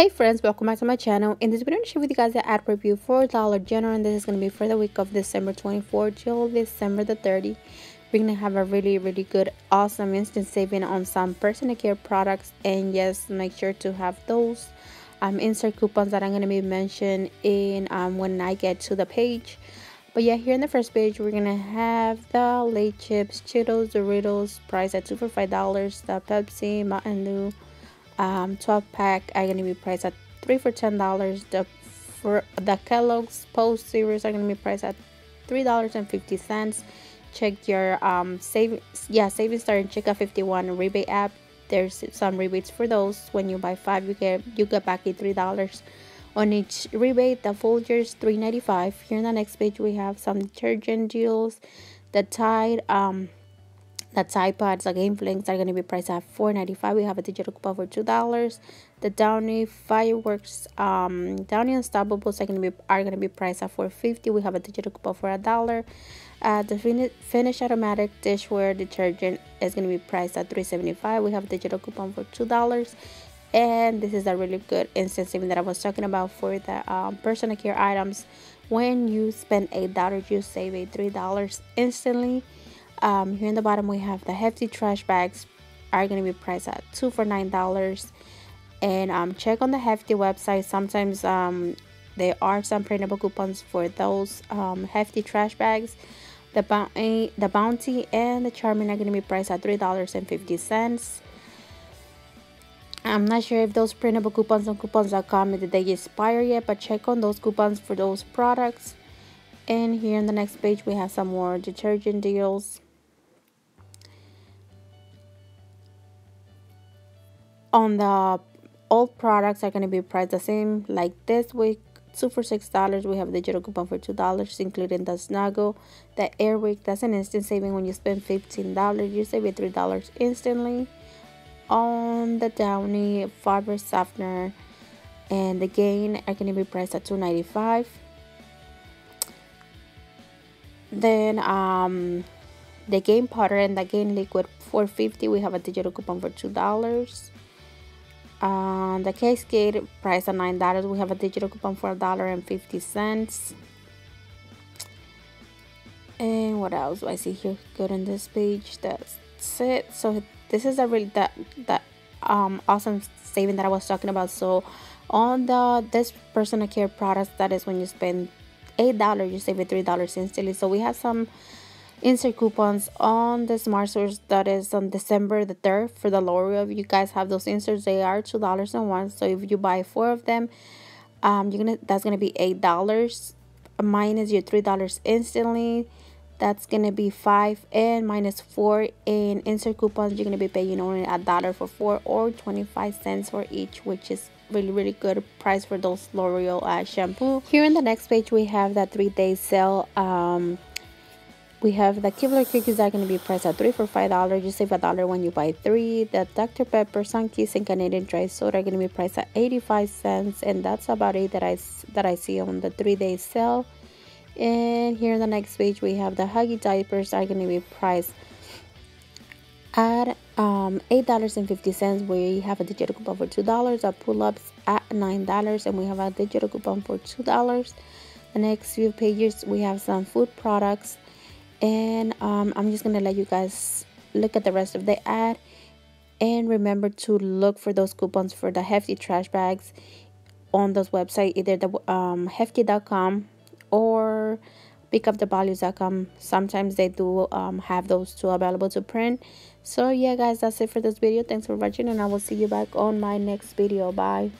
Hey friends, welcome back to my channel. In this video, I'm going to share with you guys the ad review for Dollar General and this is going to be for the week of December 24 till December the 30. We're going to have a really, really good, awesome instant saving on some personal care products and yes, make sure to have those um, insert coupons that I'm going to be mentioned in um, when I get to the page. But yeah, here in the first page, we're going to have the Lay's Chips, Cheetos, Doritos, priced at 2 for $5, the Pepsi, Mountain Dew, um, 12 pack are going to be priced at 3 for $10 the for the kellogg's post series are going to be priced at $3.50 check your um save yeah savings and Checkout 51 rebate app. There's some rebates for those. When you buy five you get you get back three dollars on each rebate. The Folgers 3.95 here on the next page we have some detergent deals. The tide um the Tide the Gain Flings are going to be priced at $4.95. We have a digital coupon for $2. The Downy Fireworks, um, Downy Unstoppables are going to be are going to be priced at $4.50. We have a digital coupon for a dollar. Uh, the fin Finish Automatic Dishware Detergent is going to be priced at $3.75. We have a digital coupon for $2. And this is a really good instant saving that I was talking about for the um, personal care items. When you spend $8, you save a $3 instantly um, here in the bottom we have the hefty trash bags are going to be priced at two for nine dollars. And um, check on the hefty website. Sometimes um, there are some printable coupons for those um, hefty trash bags. The bounty the bounty and the Charmin are going to be priced at three dollars and fifty cents. I'm not sure if those printable coupons on coupons.com did they expire yet but check on those coupons for those products. And here on the next page we have some more detergent deals on the old products are going to be priced the same like this week. Two for six dollars we have digital coupon for two dollars including the snuggle the airwick that's an instant saving when you spend 15 dollars. You save it three dollars instantly on the downy fiber softener. And the gain are going to be priced at 2.95 then um the gain powder and the gain liquid 4.50 we have a digital coupon for two dollars uh, the Cascade price at nine dollars. We have a digital coupon for a dollar and fifty cents. And what else do I see here? Good on this page. That's it. So this is a really that that um awesome saving that I was talking about. So on the this personal care products, that is when you spend eight dollars, you save it three dollars instantly. So we have some insert coupons on the smart source that is on december the 3rd for the l'oreal you guys have those inserts. They are two dollars and one. So if you buy four of them um you're gonna that's gonna be eight dollars. Minus your three dollars instantly. That's gonna be five and minus four in insert coupons. You're gonna be paying only a dollar for four or 25 cents for each which is really really good price for those l'oreal uh, shampoo. Here in the next page we have that three day sale um we have the Keebler cookies are going to be priced at 3 for $5. You save a dollar when you buy 3. The Dr. Pepper Sunkist and Canadian Dry Soda are going to be priced at 85 cents. And that's about it that I, that I see on the 3-day sale. And here on the next page, we have the Huggy diapers are going to be priced at um, $8.50. We have a digital coupon for $2. Our pull-ups at $9. And we have a digital coupon for $2. The next few pages, we have some food products and um, I'm just gonna let you guys look at the rest of the ad and remember to look for those coupons for the hefty trash bags on those website either the um, hefty.com or pickupthevalues.com sometimes they do um, have those two available to print. So yeah guys that's it for this video. Thanks for watching and i will see you back on my next video. Bye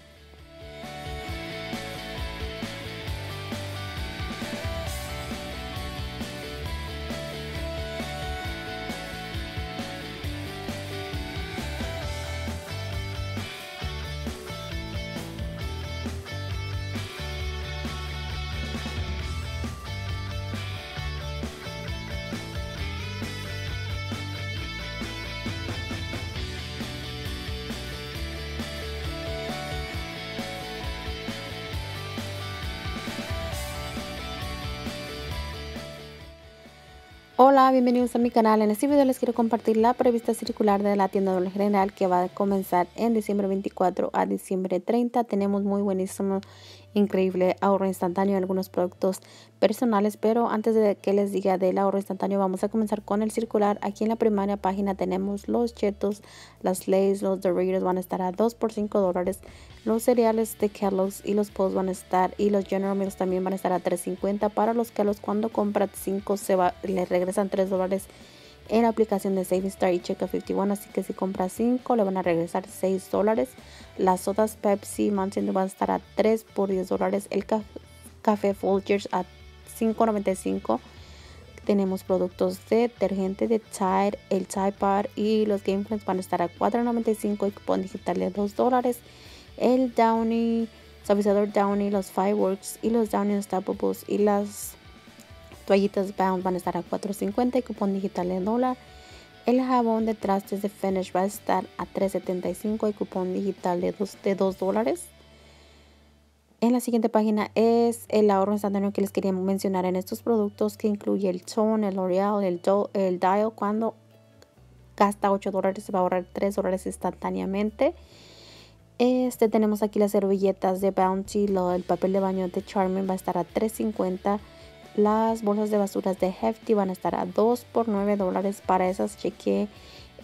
Hola, bienvenidos a mi canal. En este video les quiero compartir la prevista circular de la tienda Dollar General que va a comenzar en diciembre 24 a diciembre 30. Tenemos muy buenísimo, increíble ahorro instantáneo en algunos productos personales, pero antes de que les diga del ahorro instantáneo vamos a comenzar con el circular. Aquí en la primera página tenemos los chetos, las Lays, los Doritos van a estar a 2 por 5 dólares, los cereales de Kellogg's y los Post van a estar y los General Mills también van a estar a 3.50 para los Kellogg's cuando compran 5 se va les regresa regresan 3 dólares en la aplicación de Saving Star y Check 51. Así que si compra 5 le van a regresar 6 dólares. Las sodas Pepsi Mountain Dew van a estar a 3 por 10 dólares. El café Folgers a 5.95. Tenemos productos de detergente de Tide, el Tide Pod y los Game Plans van a estar a 4.95 y cupón digital de 2 dólares. El Downy, suavizador Downy, los Fireworks y los Downy Unstoppables y las toallitas Bound van a estar a 4.50 y cupón digital de dólar. El jabón de trastes de Finish va a estar a 3.75 y cupón digital de 2, de 2 dólares. En la siguiente página es el ahorro instantáneo que les quería mencionar en estos productos que incluye el Tone, el L'Oreal, el, el Dial. Cuando gasta 8 dólares se va a ahorrar 3 dólares instantáneamente. Este tenemos aquí las servilletas de Bounty, el papel de baño de Charmin va a estar a 3.50 las bolsas de basuras de Hefty van a estar a 2 por 9 dólares. Para esas chequeé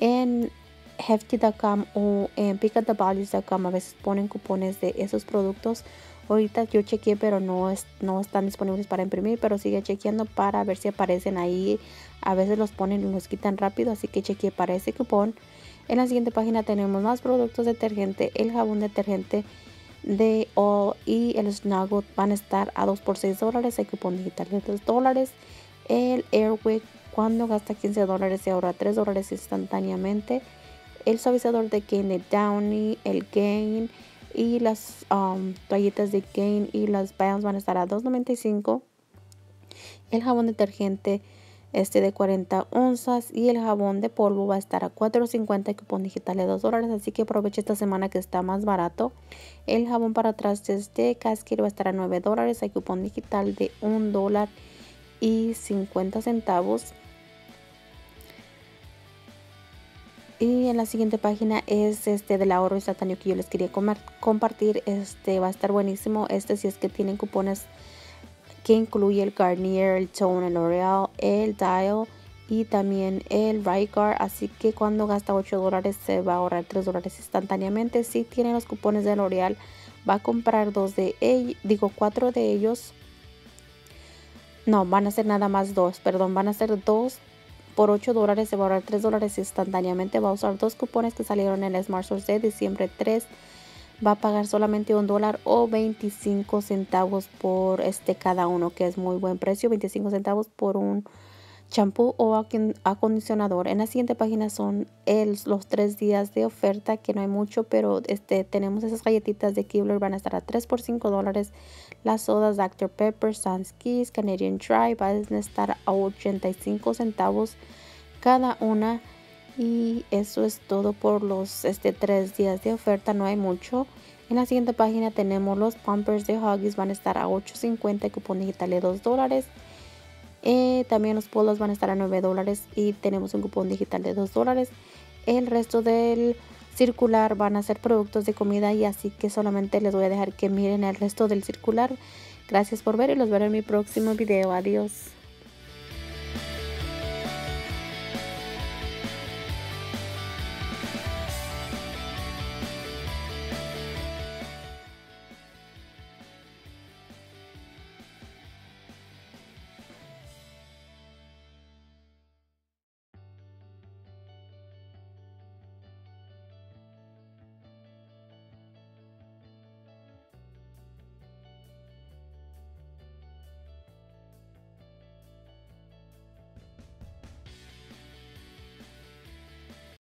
en hefty.com o en pickatthevalues.com. A veces ponen cupones de esos productos. Ahorita yo chequeé, pero no, es, no están disponibles para imprimir, pero sigue chequeando para ver si aparecen ahí. A veces los ponen y los quitan rápido, así que chequeé para ese cupón. En la siguiente página tenemos más productos detergente, el jabón detergente de All y el Snuggle van a estar a 2 por 6 dólares. El cupón digital de 2 dólares. El Airwick cuando gasta 15 dólares se ahorra 3 dólares instantáneamente. El suavizador de Gain de Downy, el Gain y las um, toallitas de Gain y las Bounds van a estar a 2.95. El jabón detergente este de 40 onzas y el jabón de polvo va a estar a 4.50 y cupón digital de 2 dólares así que aproveche esta semana que está más barato. El jabón para trastes de Cascade va a estar a 9 dólares hay cupón digital de 1 dólar y 50 centavos. Y en la siguiente página es este del ahorro instantáneo que yo les quería compartir este va a estar buenísimo este si es que tienen cupones que incluye el Garnier, el Tone, el L'Oreal, el Dial y también el Rygar. Así que cuando gasta 8 dólares se va a ahorrar 3 dólares instantáneamente. Si tiene los cupones de L'Oreal, va a comprar dos de ellos, digo cuatro de ellos. No, van a ser nada más dos, perdón, van a ser dos por 8 dólares se va a ahorrar 3 dólares instantáneamente. Va a usar dos cupones que salieron en el Smart Source de diciembre 3 va a pagar solamente un dólar o 25 centavos por este cada uno, que es muy buen precio, 25 centavos por un champú o acondicionador. En la siguiente página son los tres días de oferta, que no hay mucho, pero este, tenemos esas galletitas de Kibler, van a estar a 3 por 5 dólares. Las sodas Dr. Pepper, Sunskis, Canadian Dry van a estar a 85 centavos cada una y eso es todo por los este tres días de oferta no hay mucho. En la siguiente página tenemos los pumpers de Huggies van a estar a 8.50 cupón digital de 2 dólares. Eh, también los polos van a estar a 9 dólares y tenemos un cupón digital de 2 dólares. El resto del circular van a ser productos de comida y así que solamente les voy a dejar que miren el resto del circular. Gracias por ver y los veré en mi próximo video. Adiós